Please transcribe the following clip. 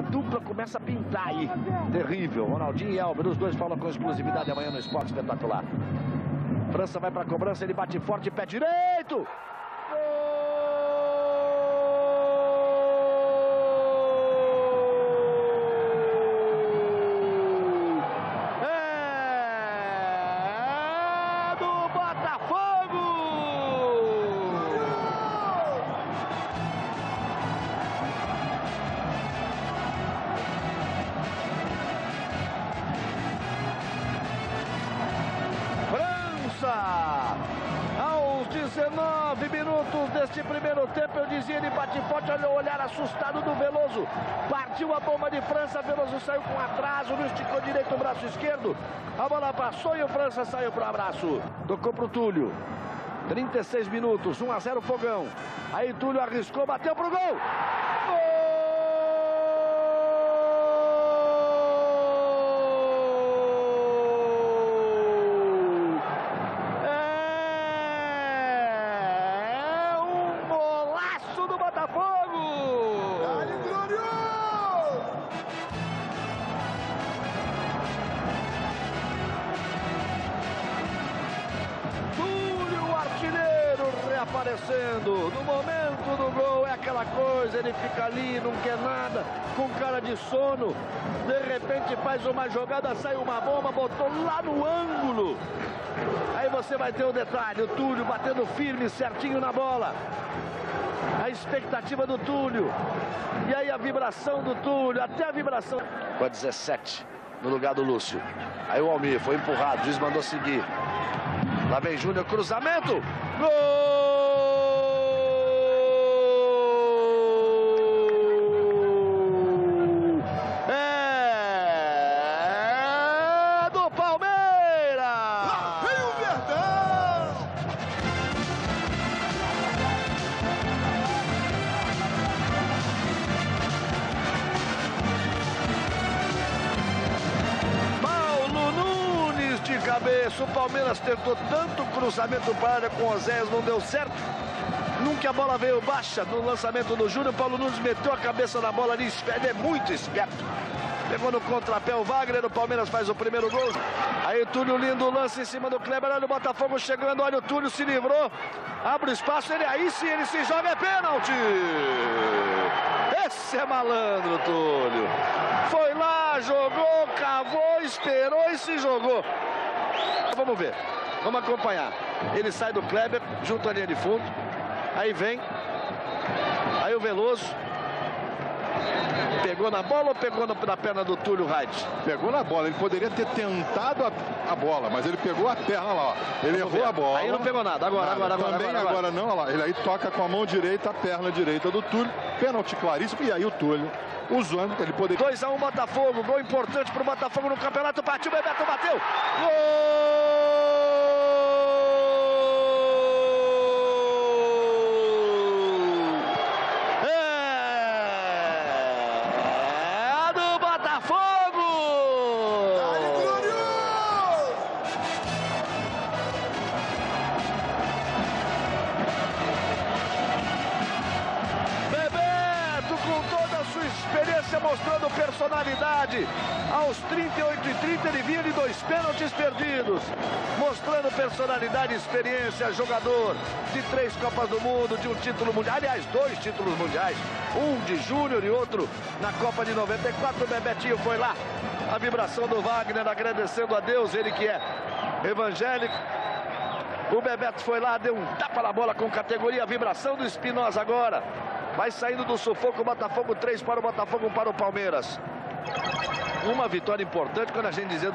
uma dupla começa a pintar aí. Terrível. Ronaldinho e Elber, os dois falam com exclusividade amanhã no Esporte Espetacular. França vai para a cobrança, ele bate forte, pé direito. É 19 minutos deste primeiro tempo, eu dizia ele bate forte, olha o olhar assustado do Veloso. Partiu a bomba de França, Veloso saiu com atraso, não esticou direito o braço esquerdo. A bola passou e o França saiu para o abraço. Tocou para o Túlio. 36 minutos, 1 a 0 Fogão. Aí Túlio arriscou, bateu pro gol. Gol! Reaparecendo. No momento do gol é aquela coisa, ele fica ali, não quer nada, com cara de sono. De repente faz uma jogada, sai uma bomba, botou lá no ângulo. Aí você vai ter o detalhe, o Túlio batendo firme, certinho na bola. A expectativa do Túlio. E aí a vibração do Túlio, até a vibração. Com a 17, no lugar do Lúcio. Aí o Almir foi empurrado, o juiz mandou seguir. Lá vem Júnior, cruzamento. Gol! Cabeça. O Palmeiras tentou tanto cruzamento para a área com o Oséias, não deu certo. Nunca a bola veio baixa no lançamento do Júnior. Paulo Nunes meteu a cabeça na bola ali, esperto, é muito esperto. Pegou no contrapé o Wagner, o Palmeiras faz o primeiro gol. Aí Túlio lindo lance em cima do Kleber, olha o Botafogo chegando, olha o Túlio se livrou. Abre o espaço, ele aí sim, ele se joga, é pênalti. Esse é malandro, Túlio. Foi lá, jogou, cavou, esperou e se jogou. Vamos ver, vamos acompanhar. Ele sai do Kleber, junto à linha de fundo. Aí vem. Aí o Veloso. Pegou na bola ou pegou na, na perna do Túlio Reit? Pegou na bola, ele poderia ter tentado a, a bola, mas ele pegou a perna lá, ó. Ele Vamos errou ver. a bola. Aí não pegou nada. Agora, agora, agora, Também agora, agora, agora. não, olha lá. Ele aí toca com a mão direita, a perna direita do Túlio. Pênalti claríssimo. E aí o Túlio, usando, ele poderia. 2x1 Botafogo, gol importante pro Botafogo no campeonato. Partiu, Bebeto bateu. Gol! Mostrando personalidade. Aos 38 e 30, ele vinha de dois pênaltis perdidos. Mostrando personalidade experiência, jogador de três Copas do Mundo, de um título mundial. Aliás, dois títulos mundiais. Um de Júnior e outro na Copa de 94. O Bebetinho foi lá. A vibração do Wagner agradecendo a Deus, ele que é evangélico. O Bebeto foi lá, deu um tapa na bola com categoria. Vibração do Espinosa agora. Vai saindo do sufoco. Botafogo 3 para o Botafogo, 1 para o Palmeiras. Uma vitória importante quando a gente dizia.